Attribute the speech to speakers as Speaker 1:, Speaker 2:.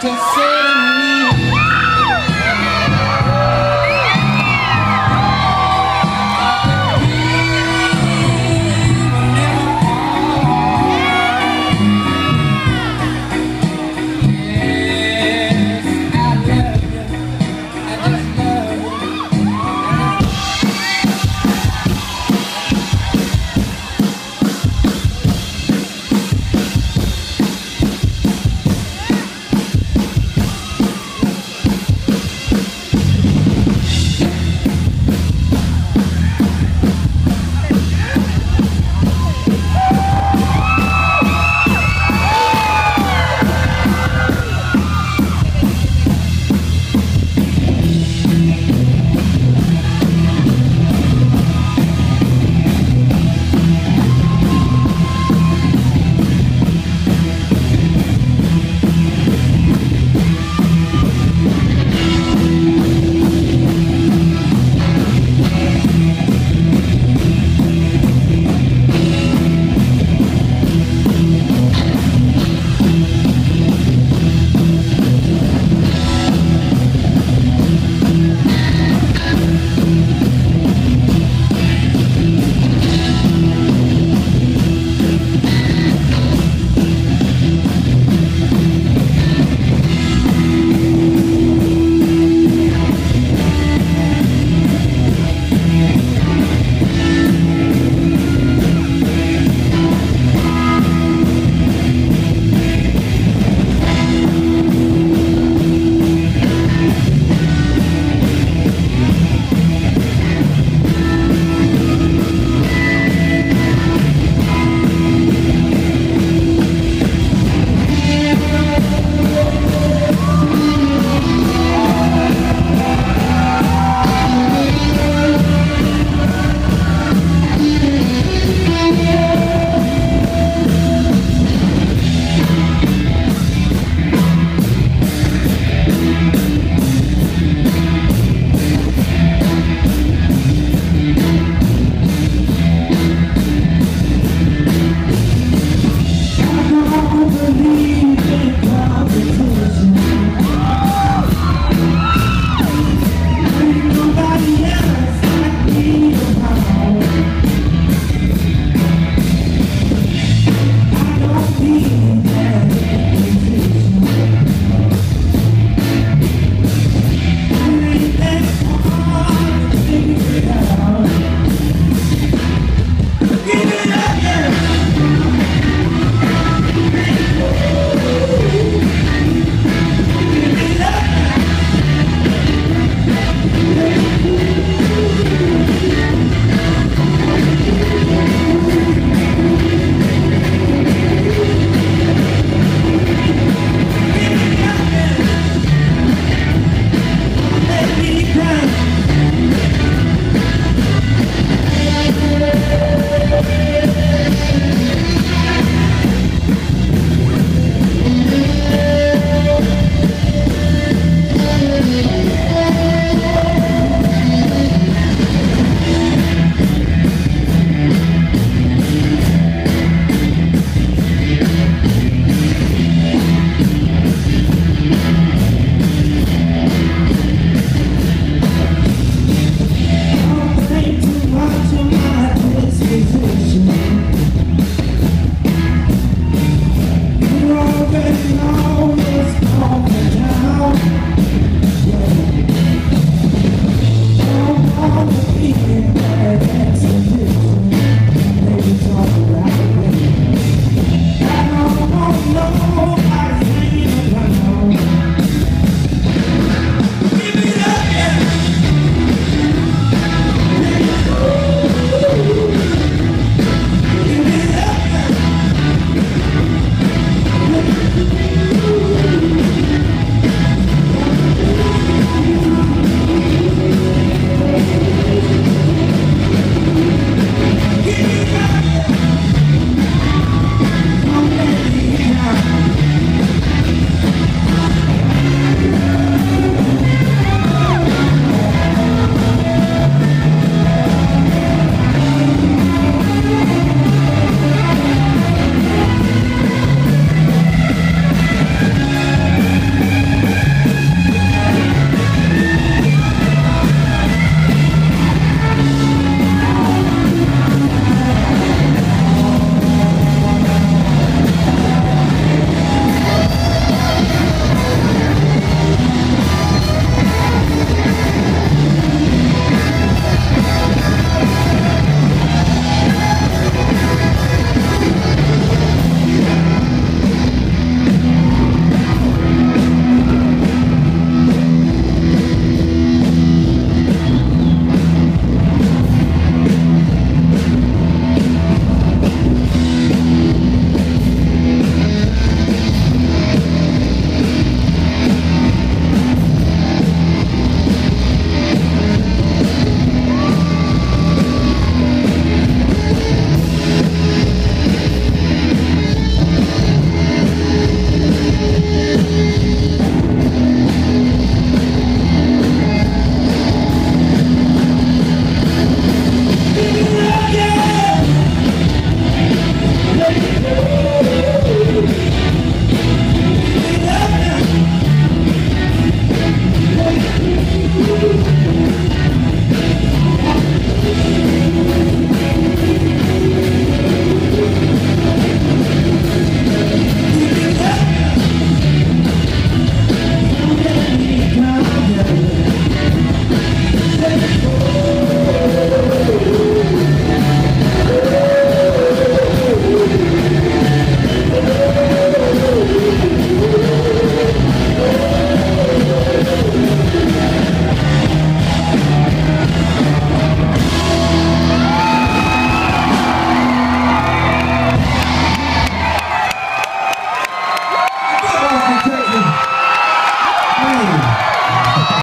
Speaker 1: to see.